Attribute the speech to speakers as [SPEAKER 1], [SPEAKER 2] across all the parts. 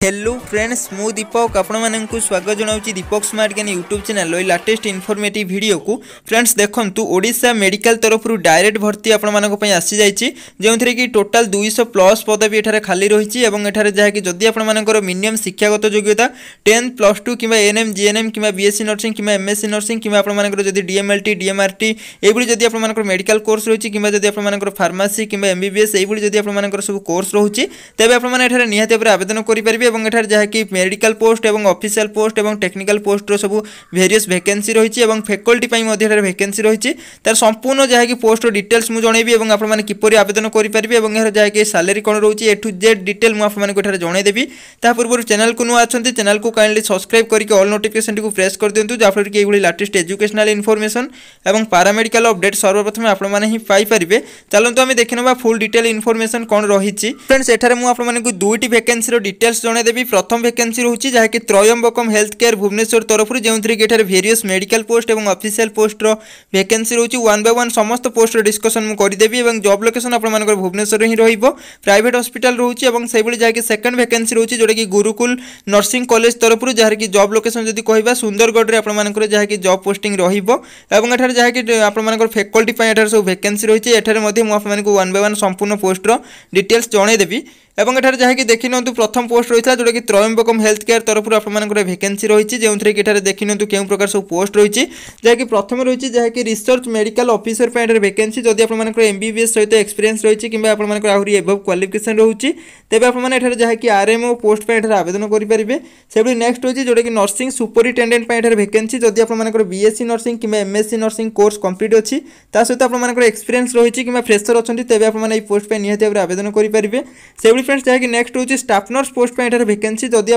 [SPEAKER 1] Hello friends मु दीपक आपण मानक स्वागत जनाऊँ दीपक स्मार्ट ज्ञान YouTube channel latest informative video को फ्रेंड्स देखु ओडिशा मेडिकल तरफ डायरेक्ट भर्ती आपण आसी जाइए जो थे कि टोटाल दुईश प्लस पदवी एठार खाली रही है जहाँकि जदि आपर मिनिमम शिक्षागत योग्यता टेन्थ प्लस टू कि एन एम जीएनएम कि बीएससी नर्सिंग कि एमएससी नर्सिंग कि आपर डीएमएलटी डीएमआरटी ये जदि आप मेडिकल कोर्स रही कि जदि आप फार्मासी कि एमबीबीएस ये जदि आप सब कोर्स रोचे तेज आप निहत आवेदन करेंगे এবং এখানে যাকি মেডিকাল পোস্ট এবং অফিসিয়াল পোস্ট এবং টেকনিকাল পোস্টর সব ভেরিয়স ভ্যাকেন্সি রয়েছে এবং ফ্যাকল্টি মধ্যে এখানে ভ্যাকেন্সি রয়েছে তার সম্পূর্ণ যাকি পোস্টর ডিটেলস মু জনাইবি এবং আপনার কিপর আবেদন করে পারবে এবং এর যাকি স্যালারি কোণ রয়েছে এ টু জেড ডিটেল মু আপনার এখানে জনাইদেবি তা পূর্ব চ্যানেল কু নূয়া আছেন চ্যানেল কু কাইন্ডলি সবসক্রাইব করি অল নোটিফিকেসনটি প্রেস করে যা যাফলে কি এইভাবে লাটেস্ট এডুকেশনাল ইনফরমেশন এবং প্যারামেডিকাল অপডেট সর্বপ্রথমে আপনার হি পাইপারে চলতু আমি দেখে নেবা ফুল ডিটেল ইনফরমেশন কোণ রয়েছে ফ্রেন্ডস এখানে মু আপনার দুইটি ভ্যাকেন্সির ডিটেলস জনাই ଜଣାଇଦେବି ପ୍ରଥମ ଭେକେନ୍ସି ରହୁଛି ଯାହାକି ତ୍ରୟମ୍ବକମ୍ ହେଲ୍ଥ କେୟାର ଭୁବନେଶ୍ୱର ତରଫରୁ ଯେଉଁଥିରେ କି ଏଠାରେ ଭେରିୟସ୍ ମେଡ଼ିକାଲ ପୋଷ୍ଟ ଏବଂ ଅଫିସିଆଲ ପୋଷ୍ଟର ଭେକେନ୍ସି ରହୁଛି। ୱାନ୍ ବାଇ ୱାନ୍ ସମସ୍ତ ପୋଷ୍ଟର ଡିସ୍କସନ୍ ମୁଁ କରିଦେବି ଏବଂ ଜବ୍ ଲୋକେସନ୍ ଆପଣମାନଙ୍କର ଭୁବନେଶ୍ୱରରେ ହିଁ ରହିବ। ପ୍ରାଇଭେଟ୍ ହସ୍ପିଟାଲ ରହୁଛି ଏବଂ ସେହିଭଳି ଯାହାକି ସେକେଣ୍ଡ ଭେକେନ୍ସି ରହୁଛି ଯେଉଁଟାକି ଗୁରୁକୁଲ ନର୍ସିଂ କଲେଜ ତରଫରୁ ଯାହାକି ଜବ୍ ଲୋକେସନ୍ ଯଦି କହିବା ସୁନ୍ଦରଗଡ଼ରେ ଆପଣମାନଙ୍କର ଯାହାକି ଜବ୍ ପୋଷ୍ଟିଂ ରହିବ ଏବଂ ଏଠାରେ ଯାହାକି ଆପଣମାନଙ୍କର ଫ୍ୟାକଲ୍ଟି ପାଇଁ ଏଠାରେ ସବୁ ଭେକେନ୍ସି ରହିଛି। ଏଠାରେ ମଧ୍ୟ ମୁଁ ଆପଣମାନଙ୍କୁ ୱାନ୍ ବାଇ ୱାନ୍ ସମ୍ପୂର୍ଣ୍ଣ ପୋଷ୍ଟର ଡିଟେଲ୍ସ ଜଣାଇଦେବି এবং এখানে যা কি দেখি নিউ প্রথম পোস্ট রয়েছে যেটা কি ত্রয়ম্বকম হেলথ কেয়ার তরফর আপনার ভ্যাকেন্সি রয়েছে যে এখানে দেখি নিউ কেউ প্রকার সব পোস্ট রয়েছে যা কি প্রথমে রয়েছে যা কি রিসর্চ মেডিকাল অফিসর এখানে ভ্যাকেন্সি যদি আপনার এমবিবিএস সহিত এক্সপিরিয়েন্স রয়েছে কিংবা আপনার আহরি এভভ কোয়ালিফিকেসন রয়েছে তেবে আপনার এখানে যা কি আরএমও পোস্ট এখানে আবেদন করে সেভাবে নেক্সট রয়েছে যেটা কি নর্সিং সুপরিটেডেন্ট এখানে ভ্যাকেন্সি যদি আপনার বিএসসি নর্সিং কিংবা এমএসসি নর্সিং কোর্স কমপ্লিট অছি তা সহ আপনার এক্সপিরিয়েন্স রয়েছে কিংবা ফ্রেসর অনেক তেবে আপনার এই পোস্ট নিহতি ভাবে আবেদন করে সেভাবে फ्रेंड्स जहाँकि नेक्स्ट हूँ स्टाफनर्स पोस्ट एठार भैकेन्सी जदि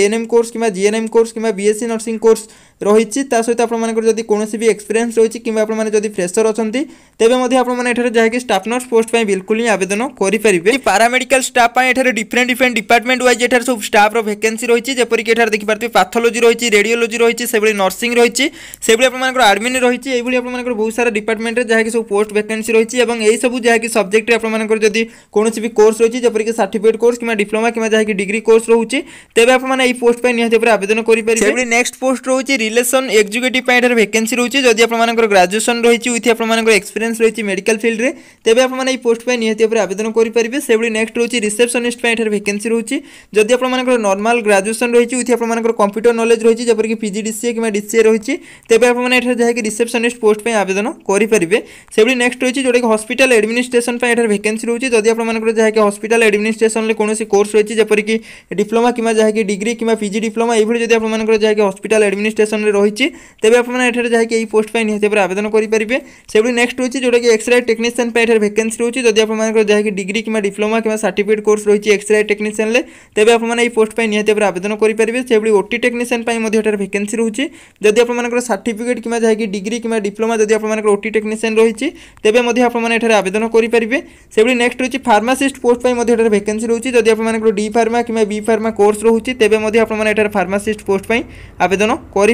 [SPEAKER 1] एन एम कोर्स कि जीएनएम कोर्स कि बीएससी नर्सिंग कोर्स ରହିଛି ତା ସହିତ ଆପଣମାନଙ୍କର ଯଦି କୌଣସି ବି ଏକ୍ସପିରିଏନ୍ସ ରହିଛି କିମ୍ବା ଆପଣମାନେ ଯଦି ଫ୍ରେସର ଅଛନ୍ତି ତେବେ ମଧ୍ୟ ଆପଣମାନେ ଏଠାରେ ଯାହାକି ଷ୍ଟାଫ୍ ନର୍ସ ପୋଷ୍ଟ ପାଇଁ ବିଲକୁଲ ହିଁ ଆବେଦନ କରିପାରିବେ। ପାରାମେଡିକାଲ ଷ୍ଟାଫ୍ ପାଇଁ ଏଠାରେ ଡିଫରେଣ୍ଟ ଡିଫରେଣ୍ଟ ଡିପାର୍ଟମେଣ୍ଟ ୱାଇଜ୍ ଏଠାରେ ସବୁ ଷ୍ଟାଫ୍ର ଭେକେନ୍ସି ରହିଛି ଯେପରିକି ଏଠାରେ ଦେଖିପାରୁଥିବେ ପାଥୋଲୋଜି ରହିଛି ରେଡ଼ିଓଲୋଜି ରହିଛି ସେଭଳି ନର୍ସିଂ ରହିଛି ସେଭଳି ଆପଣମାନଙ୍କର ଆଡ଼ମିନ୍ ରହିଛି ଏଇଭଳି ଆପଣମାନଙ୍କର ବହୁତ ସାରା ଡିପାର୍ଟମେଣ୍ଟରେ ଯାହାକି ସବୁ ପୋଷ୍ଟ ଭେକେନ୍ସି ରହିଛି ଏବଂ ଏହିସବୁ ଯାହାକି ସବଜେକ୍ଟରେ ଆପଣମାନଙ୍କର ଯଦି କୌଣସି ବି କୋର୍ସ ରହିଛି ଯେପରିକି ସାର୍ଟିଫିକେଟ୍ କୋର୍ସ କିମ୍ବା ଡିପ୍ଲୋମା କିମ୍ବା ଯାହାକି ଡିଗ୍ରୀ କୋର୍ସ ରହୁଛି ତେବେ ଆପଣମାନେ ଏହି ପୋଷ୍ଟ ପାଇଁ ନିହାତି ଭାବରେ ଆବେଦନ କରିପାରିବେ। ସେଭଳି ନେକ୍ସଟ ପୋଷ୍ଟ ରହୁଛି ইলেকশন এক্সিকিউটিভ এটার ভ্যাকেন্সি রয়েছে যদি আপনার গ্রাজুয়েসন রয়েছে উইথ আপনার এক্সপিরিয়েন্স রয়েছে মেডিকাল ফিল্ডে তেবে আপনার এই পোস্ট পাই নিহতি উপরে আবেদন করে পারবে সেভাবে নেক্সট রয়েছে রিসেপশনিস্ট এটার ভ্যাকেন্সি রয়েছে যদি আপনার নর্মাল গ্রাজুয়েসন রয়েছে উইথ আপনার কম্পুটর নলেজ রয়েছে যেপরিকি পিজিডিসিএ কিংবা ডিসিএ রয়েছে তেবে আপনার এখানে যাই রিসেপশনিস্ট পোস্ট পাই আবেদন করে পারবে সেভাবে নেক্সট রয়েছে যেটা কি হসপিটাল এডমিনিষ্ট্রেসন এটার ভ্যাকেন্সি রয়েছে যদি আপনার যা হসপিটাল এডমিনিষ্ট্রেসন কোণী কোর্স রয়েছে যেপরিকি ডিপ্লোমা কিংবা যা ডিগ্রি কিংবা পিজি ডিপ্লোমা এইভাবে যদি আপনার যা হসপিটাল এডমিনিষ্ট্রেসন রয়েছে তেবে আপনার এখানে যাকে এই পোস্ট পাই নিহতি ভাবে আবেদন করে সেগুলি নেক্সট রয়েছে যেটা কি এক্সরে টেকনিশিয়ান পাই এখানে ভ্যাকেন্সি রয়েছে যদি আপনার যাকে ডিগ্রি কিংবা ডিপ্লোমা কিংবা সার্টিফিকেট কোর্স রয়েছে এক্সরে টেকনিশিয়ানে তেবে আপনার এই পোস্ট পাই নিহতি ভাবে আবেদন করে সেগুলি ওটি টেকনিশিয়ান পাই মধ্যে এখানে ভ্যাকেন্সি রয়েছে যদি আপনার সার্টিফিকেট কিংবা যাকে ডিগ্রি কিংবা ডিপ্লোমা যদি আপনার ওটি টেকনিশিয়ান রয়েছে তেবে মধ্যে আপনার এখানে আবেদন করে সেগুলি নেক্সট রয়েছে ফার্মাসিস্ট পোস্ট পাই মধ্যে এখানে ভ্যাকেন্সি রয়েছে যদি আপনার ডি ফার্মা কিংবা বি ফার্মা কোর্স রয়েছে তেবে মধ্যে আপনার এখানে ফার্মাসিস্ট পোস্ট পাই আবেদন করে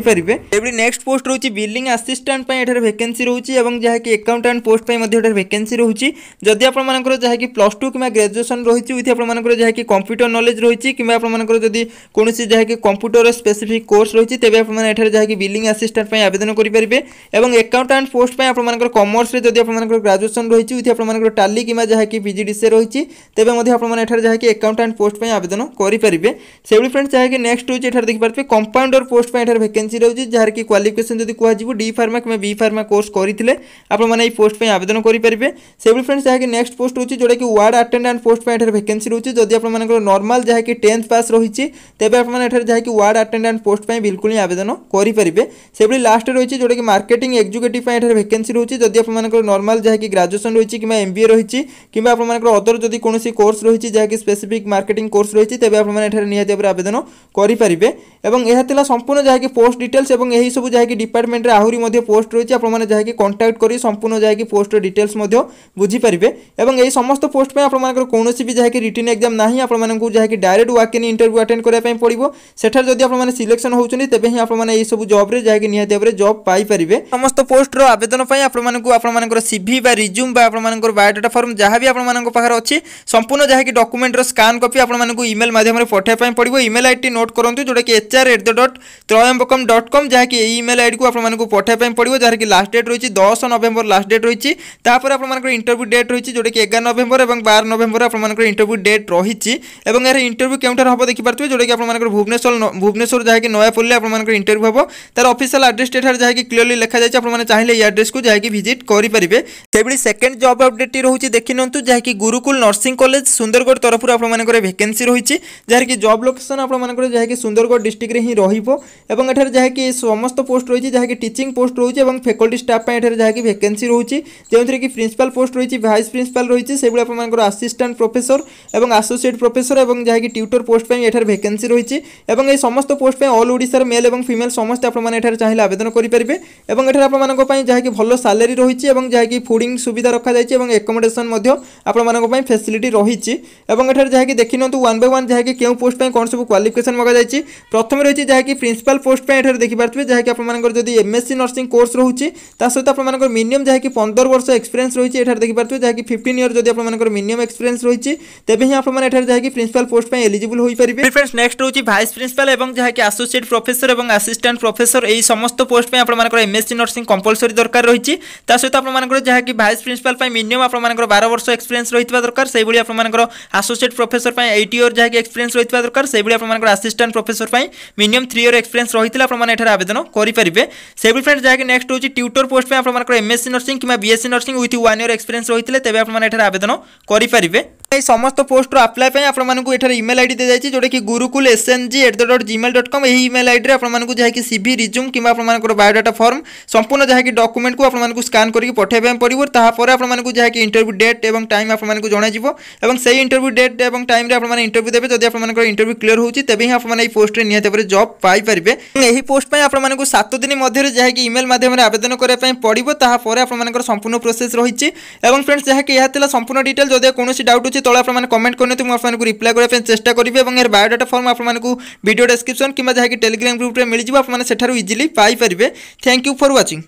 [SPEAKER 1] সেগুলি নেক্সট পোস্ট রয়েছে বিল্ডিং আসিষ্টাট এখানে ভ্যাকেন্সি রয়েছে এবং যা কি একাউন্টাট পোস্ট পাই মধ্যে এখানে ভ্যাকেন্সি রয়েছে যদি আপনার যা কি প্লস টু কিংবা গ্রাজুয়েসন রয়েছে উইথ আপনার যা কি কম্পুটর নলেজ রয়েছে কিংবা আপনার যদি কৌশি যা কি কম্পুটর স্পেসিফিক কোর্স রয়েছে তেবে আপনার এখানে যা কি বিল্ডিং আসিষ্টাট আবেদন করে এবং একাউন্টাট পোস্ট পাই আপনার কমর্সরে যদি আপনার গ্রাজুয়েসন রয়েছে উইথ আপনার টালি কিংবা যা কি পিজিডিসি রয়েছে তেবে আপনার এখানে যা কি একাউন্টাট পোস্ট পাই আবেদন করে সেগুলি ফ্রেন্ডস যা কি নেক্সট রয়েছে এখানে দেখিপারে কম্পাউন্ডর ରହିଛି ଯାହାକି କ୍ୱାଲିଫିକେସନ୍ ଯଦି କୁହାଯିବ ଡି ଫାର୍ମା କିମ୍ବା ବି ଫାର୍ମା କୋର୍ସ କରିଥିଲେ ଆପଣମାନେ ଏହି ପୋଷ୍ଟ ପାଇଁ ଆବେଦନ କରିପାରିବେ। ସେଭଳି ଫ୍ରେଣ୍ଡସ୍ ଯାହାକି ନେକ୍ସଟ ପୋଷ୍ଟ ରହୁଛି ଯେଉଁଟାକି ୱାର୍ଡ଼ ଆଟେଣ୍ଡାଣ୍ଟ ପୋଷ୍ଟ ପାଇଁ ଏଠାରେ ଭେକେନ୍ସି ରହୁଛି ଯଦି ଆପଣମାନଙ୍କର ନର୍ମାଲ ଯାହାକି ଟେନ୍ଥ ପାସ୍ ରହିଛି ତେବେ ଆପଣମାନେ ଏଠାରେ ଯାହାକି ୱାର୍ଡ଼ ଆଟେଣ୍ଡାଣ୍ଟ ପୋଷ୍ଟ ପାଇଁ ବିଲକୁଲ ହିଁ ଆବେଦନ କରିପାରିବେ। ସେଭଳି ଲାଷ୍ଟ ରହିଛି ଯେଉଁଟାକି ମାର୍କେଟିଂ ଏକ୍ଜିକ୍ୟୁଟିଭ୍ ପାଇଁ ଏଠାରେ ଭେକେନ୍ସି ରହୁଛି ଯଦି ଆପଣମାନଙ୍କର ନର୍ମାଲ ଯାହାକି ଗ୍ରାଜୁଏସନ୍ ରହିଛି କିମ୍ବା ଏମ୍ ବିଏ ରହିଛି କିମ୍ବା ଆପଣମାନଙ୍କର ଅଦର ଯଦି କୌଣସି କୋର୍ସ ରହିଛି ଯାହାକି ସ୍ପେସିଫିକ୍ ମାର୍କେଟିଂ କୋର୍ସ ରହିଛି ତେବେ ଆପଣମାନେ ଏଠାରେ ନିହାତି ଭାବରେ ଆବେଦନ କରିପାରିବେ। ଏବଂ ଏହା ଥିଲା ସମ୍ପୂର୍ଣ୍ଣ ଯାହାକି ପୋଷ୍ଟ ডিটেলস এবং এই সব যা ডিপার্টমেন্টে আহরি পোস্ট রয়েছে আপনার যা কন্টাক্ট করে সম্পূর্ণ যা পোস্টর ডিটেলস বুঝিপারে এবং এই সমস্ত পোস্ট আপনার কৌশি বি যা রিটিন এক্সাম না আপনার যা direct walk in interview attend করা পড়ব সেঠার যদি আপনার সিলেকশন হচ্ছেন তেমনি ହିଁ ଆପଣମାନେ ଏହିସବୁ ଜବ୍ରେ ଯାଇକି ନିହାତି ଭାବରେ ଜବ୍ ପାଇପାରିବେ ସମସ୍ତ ପୋଷ୍ଟର ଆବେଦନ ପାଇଁ ଆପଣମାନଙ୍କୁ ଆପଣମାନଙ୍କର ସିଭି ବା ରିଜ୍ୟୁମ୍ ବା ଆପଣମାନଙ୍କର ବାୟୋଡାଟା ଫର୍ମ ଯାହା ବି ଆପଣମାନଙ୍କ ପାଖରେ ଅଛି ସମ୍ପୂର୍ଣ୍ଣ ଯାହାକି ଡକୁମେଣ୍ଟର ସ୍କାନ୍ କପି ଆପଣମାନଙ୍କୁ ଇମେଲ୍ ମାଧ୍ୟମରେ ପଠାଇବା ପାଇଁ ପଡ଼ିବ ଇମେଲ୍ ଆଇଡି ନୋଟ୍ କରନ୍ତୁ ଯେଉଁଟାକି HR at the dot Trayambakam dot dot com যা কি এই ইমেল আইডি কু আপনার পঠাই পড়ব যার কি লাস্ট ডেট রয়েছে দশ নভেম্বর লাস্ট ডেট রয়েছে তাপরে আপনার ইন্টরভিউ ডেট রয়েছে যেটা কি এগার নভেম্বর এবং বার নভেম্বর আপনার ইন্টরভিউ ডেট রয়েছে এবং এর ইন্টরভিউ কেউঠার হব দেখিপারে যেটা কি আপনার ভুবনেশ্বর ভুবনেশ্বর যা কি নয়াপল্লী আপনার ইন্টরভিউ হব তার অফিসিয়াল আড্রেস এঠার যা কি ক্লিয়রলি লেখা যাই আপনার চাইলে এই আড্রেস কু যা কি ভিজিট করে সেইভাবে সেকেন্ড জব আপডেটটি রয়েছে দেখি নিউ যা কি গুরুকুল নর্সিং কলেজ সুন্দরগড় তরফর আপনার ভ্যাকেন্সি রয়েছে যার কি জব লোকেসন আপনার যা কি সুন্দরগড় ডিস্ট্রিক্টরে হি রহব এবং এঠার যা ଯାହାକି ସମସ୍ତ ପୋଷ୍ଟ ରହିଛି ଯାହାକି ଟିଚିଂ ପୋଷ୍ଟ ରହୁଛି ଏବଂ ଫ୍ୟାକଲ୍ଟି ଷ୍ଟାଫ୍ ପାଇଁ ଏଠାରେ ଯାହାକି ଭେକେନ୍ସି ରହୁଛି ଯେଉଁଥିରେ କି ପ୍ରିନ୍ସିପାଲ ପୋଷ୍ଟ ରହିଛି ଭାଇସ୍ ପ୍ରିନ୍ସିପାଲ ରହିଛି ସେଭଳି ଆପଣମାନଙ୍କର ଆସିଷ୍ଟାଣ୍ଟ ପ୍ରଫେସର ଏବଂ ଆସୋସିଏଟ୍ ପ୍ରଫେସର ଏବଂ ଯାହାକି ଟ୍ୟୁଟର ପୋଷ୍ଟ ପାଇଁ ଏଠାରେ ଭେକେନ୍ସି ରହିଛି ଏବଂ ଏହି ସମସ୍ତ ପୋଷ୍ଟ ପାଇଁ ଅଲ୍ ଓଡ଼ିଶାର ମେଲ୍ ଏବଂ ଫିମେଲ୍ ସମସ୍ତେ ଆପଣମାନେ ଏଠାରେ ଚାହିଁଲେ ଆବେଦନ କରିପାରିବେ ଏବଂ ଏଠାରେ ଆପଣମାନଙ୍କ ପାଇଁ ଯାହାକି ଭଲ ସାଲେରୀ ରହିଛି ଏବଂ ଯାହାକି ଫୁଡ଼ିଂ ସୁବିଧା ରଖାଯାଇଛି ଏବଂ ଏକୋମୋଡେସନ୍ ମଧ୍ୟ ଆପଣମାନଙ୍କ ପାଇଁ ଫ୍ୟାସିଲିଟି ରହିଛି ଏବଂ ଏଠାରେ ଯାହାକି ଦେଖିନିଅନ୍ତୁ ୱାନ୍ ବାଇ ୱାନ୍ ଯାହାକି କେଉଁ ପୋଷ୍ଟ ପାଇଁ କ'ଣ ସବୁ କ୍ୱାଲିଫିକେସନ୍ ମଗାଯାଇଛି ପ୍ରଥମେ ରହିଛି ଯାହାକି ପ୍ରିନ୍ସିପାଲ ପୋଷ୍ଟ ପାଇଁ ଏଠାରେ ବିଷୟରେ ଦେଖିପାରୁଥିବେ ଯାହାକି ଆପଣମାନଙ୍କର ଯଦି ଏମ୍ଏସ୍ସି ନର୍ସିଂ କୋର୍ସ ରହୁଛି ତା ସହିତ ଆପଣମାନଙ୍କର ମିନିମମ୍ ଯାହାକି ପନ୍ଦର ବର୍ଷ ଏକ୍ସପିରିଏନ୍ସ ରହିଛି ଏଠାରେ ଦେଖିପାରୁଥିବେ ଯାହାକି ଫିଫ୍ଟିନ୍ ଇୟର୍ ଯଦି ଆପଣମାନଙ୍କର ମିନିମମ୍ ଏକ୍ସପିରିଏନ୍ସ ରହିଛି ତେବେ ହିଁ ଆପଣମାନେ ଏଠାରେ ଯାହାକି ପ୍ରିନ୍ସିପାଲ ପୋଷ୍ଟ ପାଇଁ ଏଲିଜିବୁଲ୍ ହୋଇପାରିବେ। ଫ୍ରେଣ୍ଡସ୍ ନେକ୍ସଟ ରହୁଛି ଭାଇସ୍ ପ୍ରିନ୍ସିପାଲ ଏବଂ ଯାହାକି ଆସୋସିଏଟ୍ ପ୍ରଫେସର ଏବଂ ଆସିଷ୍ଟାଣ୍ଟ ପ୍ରଫେସର ଏହି ସମସ୍ତ ପୋଷ୍ଟ ପାଇଁ ଆପଣମାନଙ୍କର ଏମ୍ଏସ୍ସି ନର୍ସିଂ କମ୍ପଲସରି ଦରକାର ରହିଛି। ତା ସହିତ ଆପଣମାନଙ୍କର ଯାହାକି ଭାଇସ୍ ପ୍ରିନ୍ସିପାଲ ପାଇଁ ମିନିମମ୍ ଆପଣମାନଙ୍କର ବାର ବର୍ଷ ଏକ୍ସପିରିଏନ୍ସ ରହିଥିବା ଦରକାର ସେହିଭଳି ଆପଣମାନଙ୍କର ଆସୋସିଏଟ୍ ପ୍ରଫେସର ପାଇଁ ଏଇଟ୍ ଇୟର୍ ଯାହାକି ଏକ୍ସପିରିଏନ୍ସ ରହିଥିବା ଦରକାର ସେହିଭଳି ଆପଣମାନଙ୍କର ଆସିଷ୍ଟାଣ୍ଟ ପ୍ରଫେସର ପାଇଁ ମିନିମମ୍ ଥ୍ରୀ ଇୟର୍ ଏକ୍ସପିରିଏନ୍ସ ରହିଥିଲେ ଆପଣ আপনার ଆପଣମାନେ ଏଠାରେ ଆବେଦନ କରିପାରିବେ। ସେଭଳି ଫ୍ରେଣ୍ଡ ଯାହାକି ନେକ୍ସଟ ହେଉଛି ଟ୍ୟୁଟର ପୋଷ୍ଟ ପାଇଁ ଆପଣମାନଙ୍କର ଏମ୍ଏସ୍ସି কিংবা କିମ୍ବା BSc with one year experience রয়েছে তবে আপনার ଆପଣମାନେ আবেদন করে କରିପାରିବେ। এই সমস্ত পোস্টর আপ্লাই আপনার এটার ইমেল আইডি দিয়ে যাই যেটা কি Gurukul S N G at the dot Gmail dot com এই ইমেল আইডি আপনার যাই সিভি রিজুম কিংবা আপনার বায়োডাটা ফর্ম সম্পূর্ণ যা ডকুমেন্ট আপনার স্কান করি পঠাইবা পড়ব তাপরে আপনার যা ইন্টারভিউ ডেট এবং টাইম আপনার জনাই এবং সেই ইন্টারভিউ ডেট এবং টাইমে আপনার ইন্টারভিউ দেবে যদি আপনার ইন্টারভিউ ক্লিয়ার হচ্ছে তেমনি আপনার এই পোস্টে নিহতি জব পাইপারে এই পোস্ট পাই আপনার সাত দিন মধ্যে যা ইমেল মাধ্যমে আবেদন করা পড়ব তাহলে আপনার সম্পূর্ণ প্রোসেস রয়েছে এবং ফ্রেন্ডস যা ইয়া সম্পূর্ণ ডিটেল যদি কোণী ডাউট অছে তলে আপনার কমেন্ট করতে মু আপনার রিপ্লাই করা চেষ্টা করবি এবং এর বায়োডাটা ফর্ম আপনার ভিডিও ডেসক্রিপশন কিংবা যা টেলিগ্রাম গ্রুপে মিলিযোগ আপনার সেঠার ইজিলি পাইপারে থ্যাংক ইউ ফর ওয়াচিং